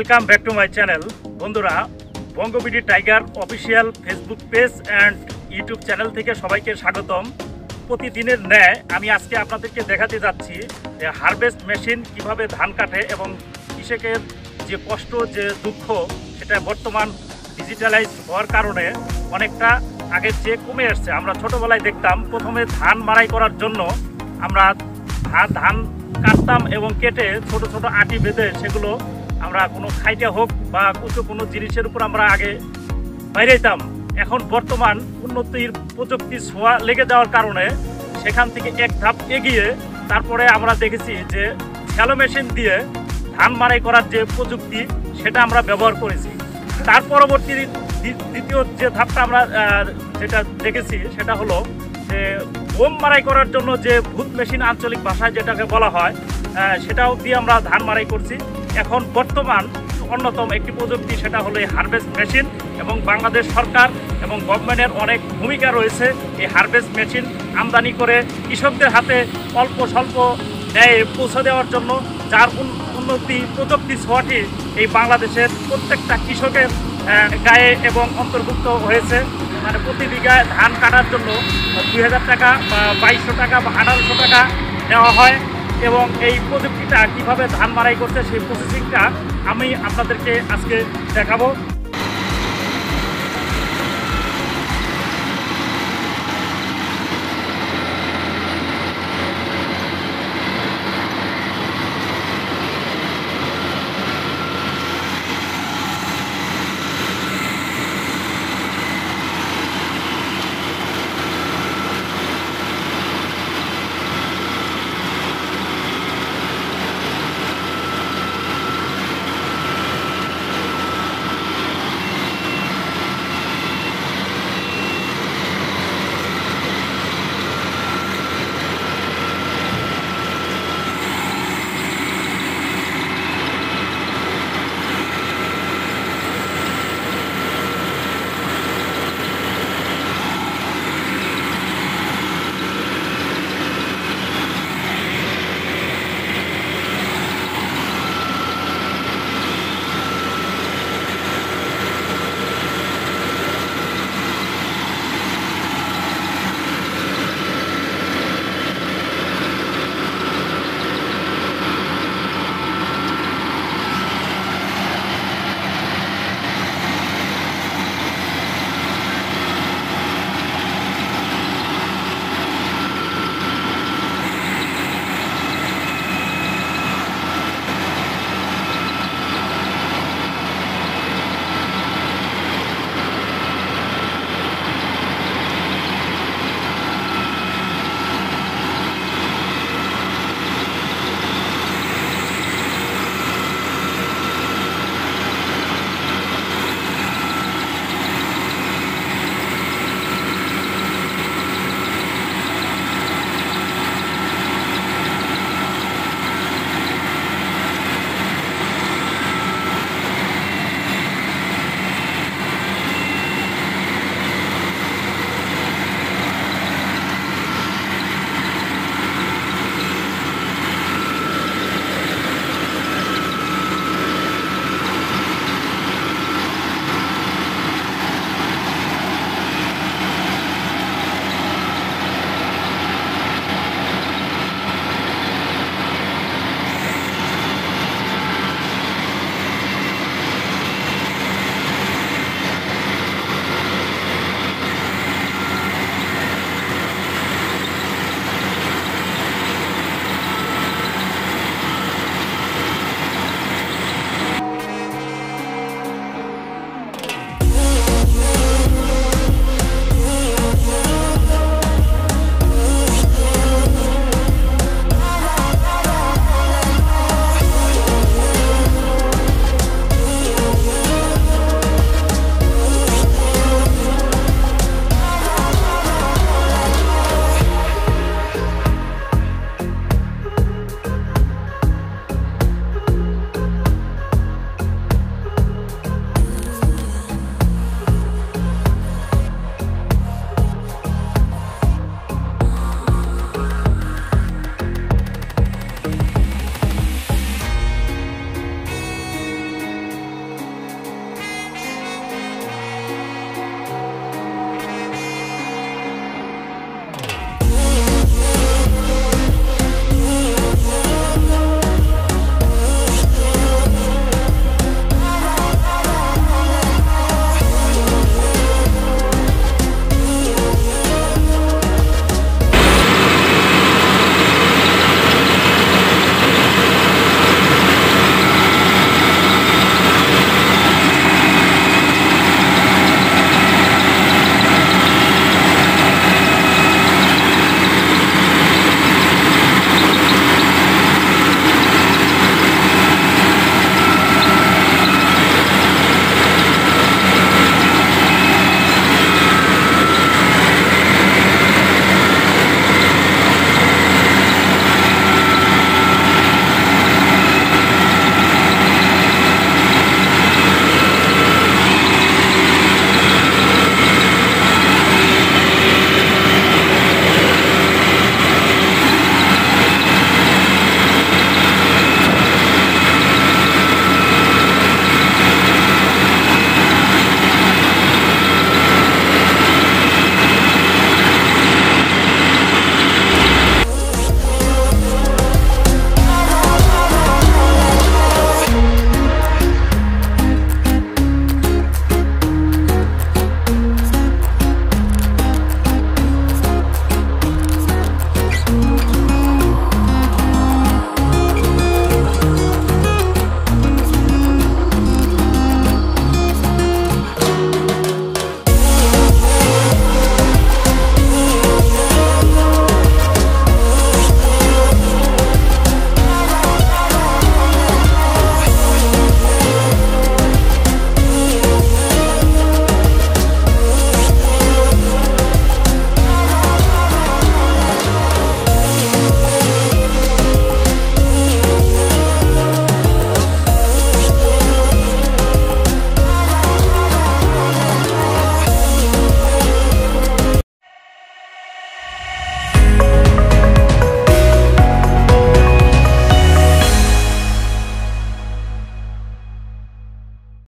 Welcome back to my channel বন্ধুরা BongoBD tiger official Facebook page and YouTube channel থেকে সবাইকে স্বাগতম। প্রতিদিনের ন্যায় আমি আজকে আপনাদেরকে দেখাতে যাচ্ছি যে হারভেস্ট মেশিন কীভাবে ধান কাটে এবং কৃষকের যে কষ্ট, যে দুঃখ, সেটা বর্তমান ডিজিটালাইজ হওয়ার কারণে অনেকটা আগের চেয়ে কমে আসছে। আমরা ছোটোবেলায় দেখতাম প্রথমে ধান মাড়াই করার জন্য আমরা ধান কাটতাম এবং কেটে ছোট ছোট আটি বেঁধে সেগুলো আমরা কোনো খাইতে হোক বা কিছু কোনো জিনিসের উপর আমরা আগে বাইরেতাম। এখন বর্তমান উন্নতির প্রযুক্তি ছোঁয়া লেগে যাওয়ার কারণে সেখান থেকে এক ধাপ এগিয়ে তারপরে আমরা দেখেছি যে শ্যালো মেশিন দিয়ে ধান মাড়াই করার যে প্রযুক্তি, সেটা আমরা ব্যবহার করেছি। তার পরবর্তী দ্বি- দ্বিতীয় যে ধাপটা আমরা যেটা দেখেছি, সেটা হলো যে বোম মারাই করার জন্য যে ভূত মেশিন আঞ্চলিক ভাষায় যেটাকে বলা হয় সেটাও দিয়ে আমরা ধান মারাই করছি। এখন বর্তমান অন্যতম একটি প্রযুক্তি সেটা হলো এই হারভেস্ট মেশিন এবং বাংলাদেশ সরকার এবং গভর্নমেন্টের অনেক ভূমিকা রয়েছে এই হারভেস্ট মেশিন আমদানি করে কৃষকদের হাতে অল্প স্বল্প ন্যায় পৌঁছে দেওয়ার জন্য, যার উন- উন্নতি প্রযুক্তি ছোঁয়াটি এই বাংলাদেশের প্রত্যেকটা কৃষকের গায়ে এবং অন্তর্ভুক্ত হয়েছে। মানে প্রতি বিঘায় ধান কাটার জন্য দুই হাজার টাকা বা বাইশশো টাকা বা আঠারোশো টাকা নেওয়া হয়। এবং এই প্রযুক্তিটা কীভাবে ধান মারাই করছে সেই প্রসেসিংটা আমি আপনাদেরকে আজকে দেখাবো।